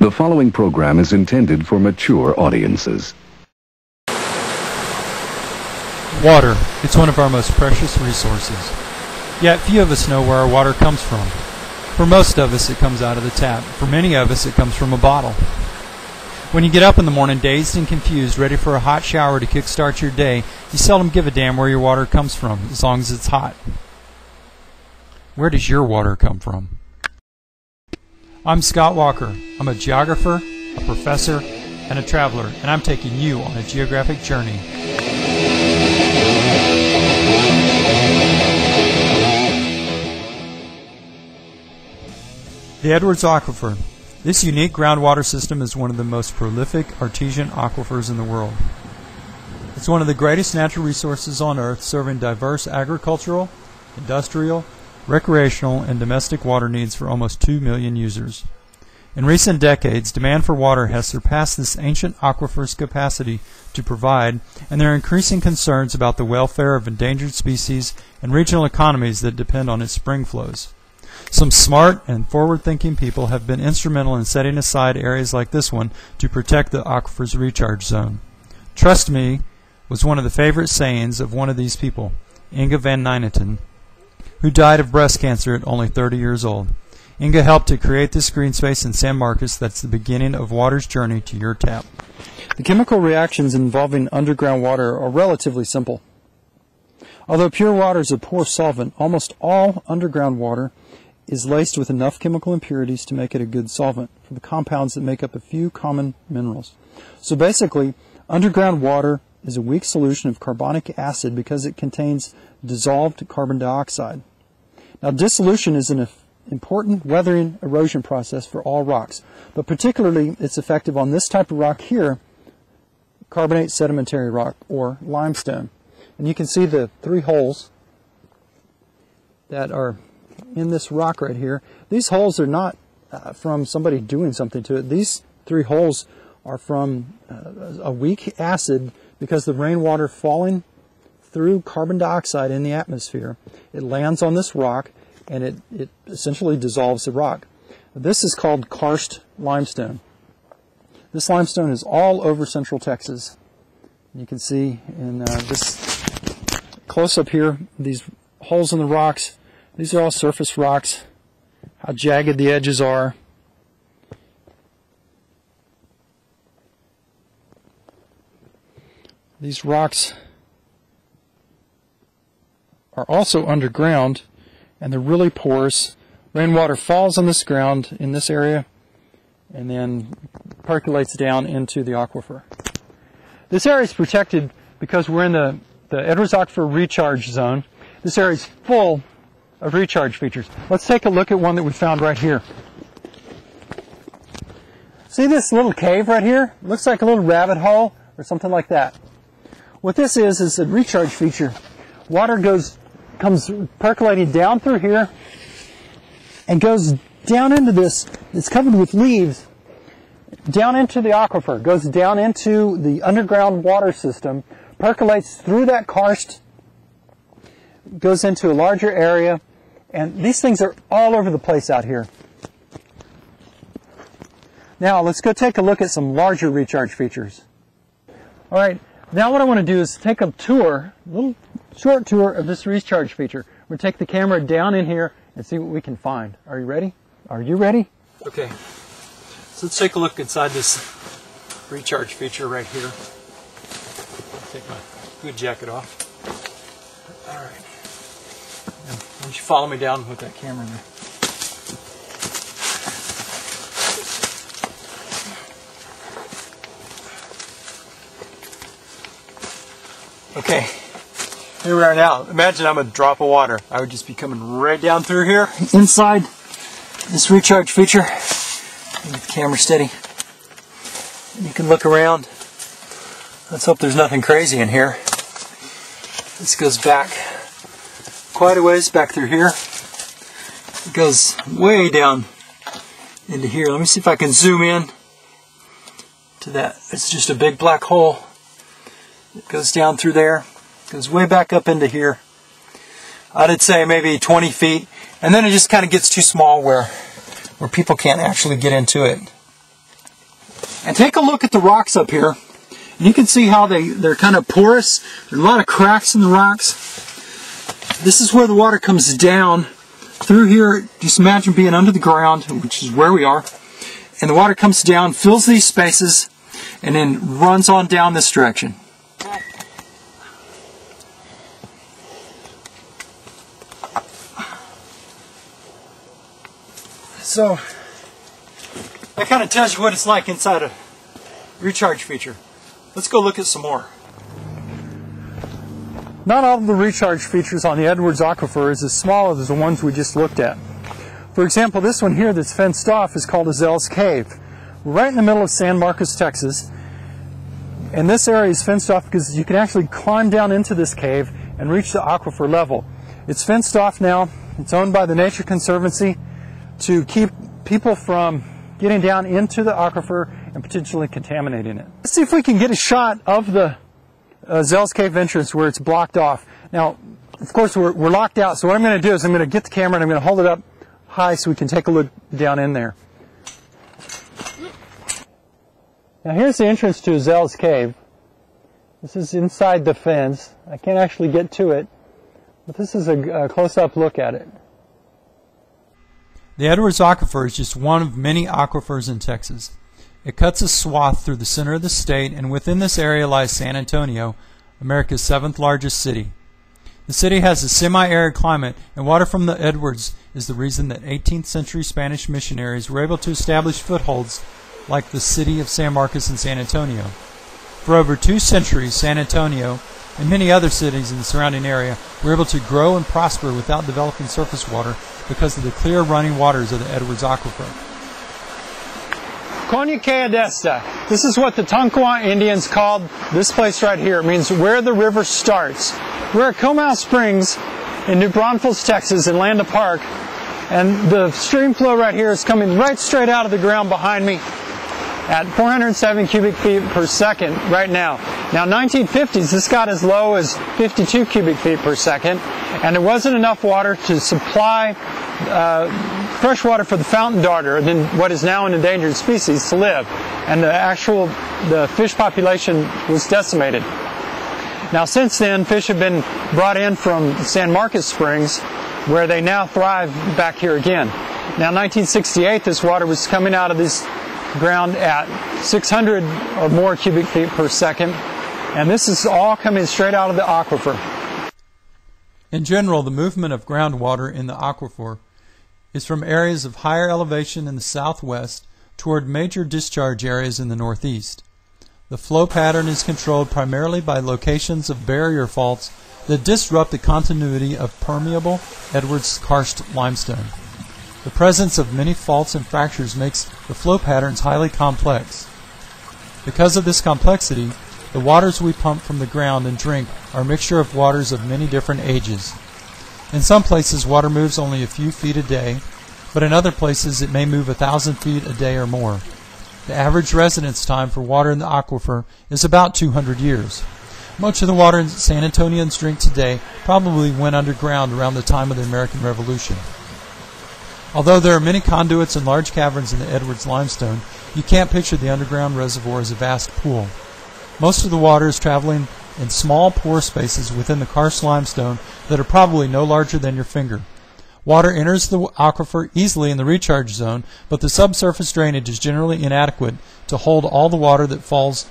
The following program is intended for mature audiences. Water. It's one of our most precious resources. Yet few of us know where our water comes from. For most of us, it comes out of the tap. For many of us, it comes from a bottle. When you get up in the morning dazed and confused, ready for a hot shower to kickstart your day, you seldom give a damn where your water comes from, as long as it's hot. Where does your water come from? I'm Scott Walker. I'm a geographer, a professor, and a traveler, and I'm taking you on a geographic journey. The Edwards Aquifer. This unique groundwater system is one of the most prolific artesian aquifers in the world. It's one of the greatest natural resources on Earth, serving diverse agricultural, industrial, recreational, and domestic water needs for almost 2 million users. In recent decades, demand for water has surpassed this ancient aquifer's capacity to provide, and there are increasing concerns about the welfare of endangered species and regional economies that depend on its spring flows. Some smart and forward-thinking people have been instrumental in setting aside areas like this one to protect the aquifer's recharge zone. Trust me was one of the favorite sayings of one of these people, Inga van Nyneten, who died of breast cancer at only 30 years old. Inga helped to create this green space in San Marcos that's the beginning of water's journey to your tap. The chemical reactions involving underground water are relatively simple. Although pure water is a poor solvent, almost all underground water is laced with enough chemical impurities to make it a good solvent for the compounds that make up a few common minerals. So basically, underground water is a weak solution of carbonic acid because it contains dissolved carbon dioxide. Now, dissolution is an important weathering erosion process for all rocks, but particularly it's effective on this type of rock here, carbonate sedimentary rock or limestone. And you can see the three holes that are in this rock right here. These holes are not uh, from somebody doing something to it. These three holes are from uh, a weak acid because the rainwater falling through carbon dioxide in the atmosphere, it lands on this rock and it, it essentially dissolves the rock. This is called karst limestone. This limestone is all over central Texas. You can see in uh, this close up here, these holes in the rocks these are all surface rocks, how jagged the edges are. These rocks are also underground and they're really porous. Rainwater falls on this ground in this area and then percolates down into the aquifer. This area is protected because we're in the, the Edwards Aquifer recharge zone. This area is full of recharge features. Let's take a look at one that we found right here. See this little cave right here? It Looks like a little rabbit hole or something like that. What this is is a recharge feature. Water goes comes percolating down through here and goes down into this. It's covered with leaves. Down into the aquifer, goes down into the underground water system, percolates through that karst, goes into a larger area, and these things are all over the place out here. Now let's go take a look at some larger recharge features. All right, now what I want to do is take a tour, little short tour of this recharge feature. We're going to take the camera down in here and see what we can find. Are you ready? Are you ready? Okay, so let's take a look inside this recharge feature right here. Take my good jacket off. All right. Why don't you follow me down with that camera there? Okay, here we are now. Imagine I'm a drop of water. I would just be coming right down through here, inside this recharge feature. Get the camera steady. And you can look around. Let's hope there's nothing crazy in here. This goes back quite a ways back through here. It goes way down into here. Let me see if I can zoom in to that. It's just a big black hole. It goes down through there, goes way back up into here. I'd say maybe 20 feet, and then it just kind of gets too small where where people can't actually get into it. And take a look at the rocks up here. And you can see how they, they're kind of porous. There's a lot of cracks in the rocks. This is where the water comes down through here. Just imagine being under the ground, which is where we are. And the water comes down, fills these spaces, and then runs on down this direction. So, that kind of tells you what it's like inside a recharge feature. Let's go look at some more. Not all of the recharge features on the Edwards Aquifer is as small as the ones we just looked at. For example, this one here that's fenced off is called Ezell's Cave. right in the middle of San Marcos, Texas. And this area is fenced off because you can actually climb down into this cave and reach the aquifer level. It's fenced off now. It's owned by the Nature Conservancy to keep people from getting down into the aquifer and potentially contaminating it. Let's see if we can get a shot of the uh, Zell's Cave entrance where it's blocked off. Now, of course, we're, we're locked out, so what I'm going to do is I'm going to get the camera and I'm going to hold it up high so we can take a look down in there. Now here's the entrance to Ezell's Cave. This is inside the fence. I can't actually get to it, but this is a, a close-up look at it. The Edwards Aquifer is just one of many aquifers in Texas. It cuts a swath through the center of the state, and within this area lies San Antonio, America's seventh largest city. The city has a semi-arid climate, and water from the Edwards is the reason that 18th century Spanish missionaries were able to establish footholds like the city of San Marcos and San Antonio. For over two centuries, San Antonio and many other cities in the surrounding area were able to grow and prosper without developing surface water because of the clear running waters of the Edwards Aquifer. Coñaquedesta. This is what the Tonkawa Indians called this place right here. It means where the river starts. We're at Comal Springs in New Braunfels, Texas, in Landa Park, and the stream flow right here is coming right straight out of the ground behind me at 407 cubic feet per second right now. Now 1950s, this got as low as 52 cubic feet per second, and there wasn't enough water to supply uh, fresh water for the fountain darter, than what is now an endangered species, to live. And the actual, the fish population was decimated. Now since then, fish have been brought in from San Marcos Springs, where they now thrive back here again. Now 1968, this water was coming out of this ground at 600 or more cubic feet per second. And this is all coming straight out of the aquifer. In general, the movement of groundwater in the aquifer is from areas of higher elevation in the southwest toward major discharge areas in the northeast. The flow pattern is controlled primarily by locations of barrier faults that disrupt the continuity of permeable Edwards karst limestone. The presence of many faults and fractures makes the flow patterns highly complex. Because of this complexity, the waters we pump from the ground and drink are a mixture of waters of many different ages. In some places, water moves only a few feet a day, but in other places, it may move a thousand feet a day or more. The average residence time for water in the aquifer is about 200 years. Much of the water San Antonians drink today probably went underground around the time of the American Revolution. Although there are many conduits and large caverns in the Edwards limestone, you can't picture the underground reservoir as a vast pool. Most of the water is traveling in small pore spaces within the karst limestone that are probably no larger than your finger. Water enters the aquifer easily in the recharge zone, but the subsurface drainage is generally inadequate to hold all the water that falls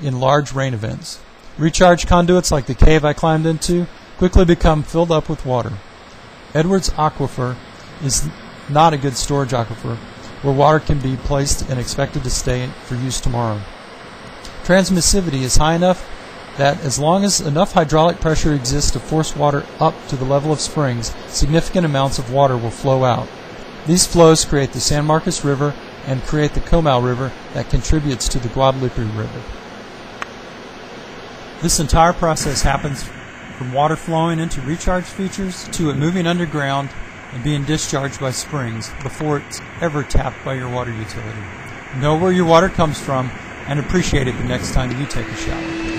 in large rain events. Recharge conduits like the cave I climbed into quickly become filled up with water. Edwards Aquifer is not a good storage aquifer where water can be placed and expected to stay for use tomorrow. Transmissivity is high enough that as long as enough hydraulic pressure exists to force water up to the level of springs, significant amounts of water will flow out. These flows create the San Marcos River and create the Comal River that contributes to the Guadalupe River. This entire process happens from water flowing into recharge features to it moving underground and being discharged by springs before it's ever tapped by your water utility. Know where your water comes from and appreciate it the next time you take a shower.